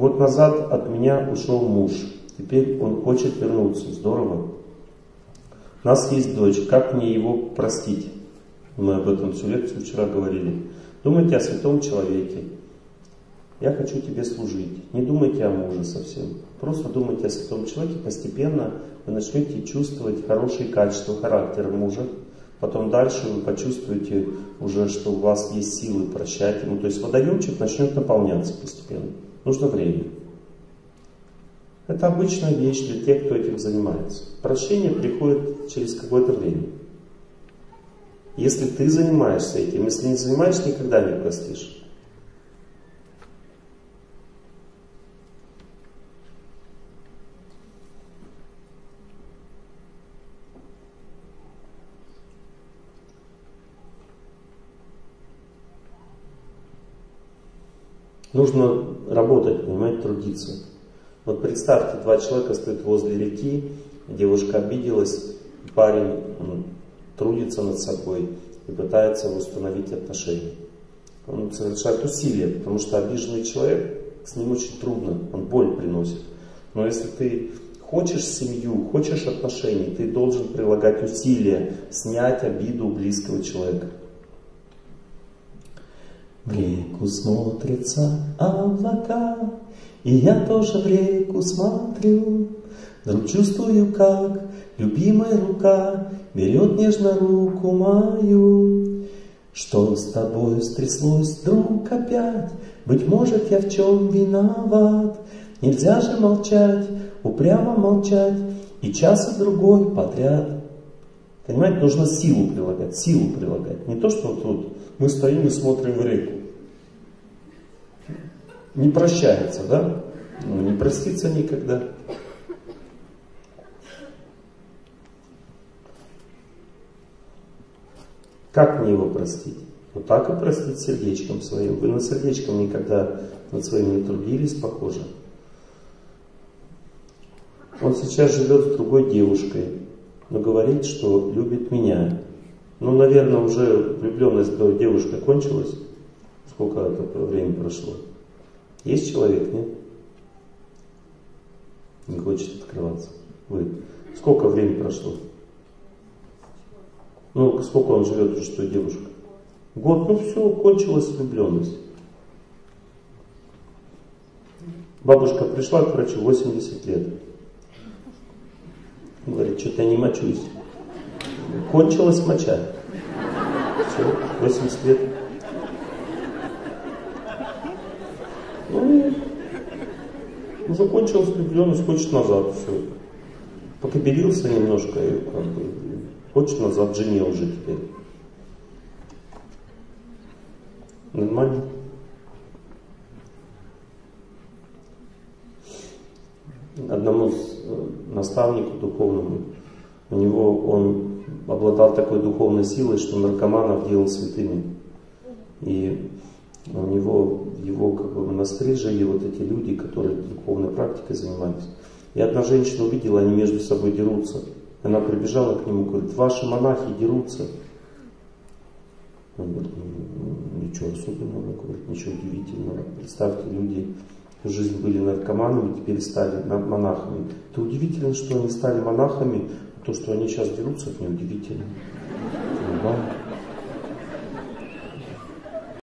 Год назад от меня ушел муж. Теперь он хочет вернуться. Здорово. У нас есть дочь. Как мне его простить? Мы об этом всю лекцию вчера говорили. Думайте о святом человеке. Я хочу тебе служить. Не думайте о муже совсем. Просто думайте о святом человеке. Постепенно вы начнете чувствовать хорошие качества характера мужа. Потом дальше вы почувствуете уже, что у вас есть силы прощать ему. То есть водоемчик начнет наполняться постепенно. Нужно время. Это обычная вещь для тех, кто этим занимается. Прощение приходит через какое-то время. Если ты занимаешься этим, если не занимаешься, никогда не простишь. Нужно работать, понимаете, трудиться. Вот представьте, два человека стоят возле реки, девушка обиделась, парень он, трудится над собой и пытается восстановить отношения. Он совершает усилия, потому что обиженный человек, с ним очень трудно, он боль приносит. Но если ты хочешь семью, хочешь отношений, ты должен прилагать усилия, снять обиду близкого человека. В реку смотрятся облака, И я тоже в реку смотрю. Вдруг чувствую, как любимая рука Берет нежно руку мою. Что с тобой стряслось, друг, опять? Быть может, я в чем виноват? Нельзя же молчать, упрямо молчать, И час и другой подряд. Понимаете, нужно силу прилагать, силу прилагать. Не то, что вот тут мы стоим и смотрим в реку. Не прощается, да? Ну, не простится никогда. Как мне его простить? Вот так и простить сердечком своим. Вы над сердечком никогда над своим не трудились, похоже. Он сейчас живет с другой девушкой но говорит, что любит меня. Ну, наверное, уже влюбленность той девушкой кончилась. Сколько это времени прошло? Есть человек, нет? Не хочет открываться. Вы. Сколько времени прошло? Ну, сколько он живет уже с той девушкой? Год, ну все, кончилась влюбленность. Бабушка пришла к врачу 80 лет. Говорит, что-то я не мочусь. Кончилась моча. Все, 80 лет. Ну, уже кончилась влюбленность, хочет назад. Все. Покобелился немножко и как бы, хочет назад жене уже теперь. Нормально. одному э, наставнику духовному, у него он обладал такой духовной силой, что наркоманов делал святыми. И у него в его как бы, монастыре жили вот эти люди, которые духовной практикой занимались. И одна женщина увидела, они между собой дерутся. Она прибежала к нему, говорит, ваши монахи дерутся. Он говорит, «Ну, ничего особенного, говорит, ничего удивительного. Представьте, люди всю жизнь были наркоманами, теперь стали монахами. Это удивительно, что они стали монахами, а то, что они сейчас дерутся, это неудивительно. Понимаете?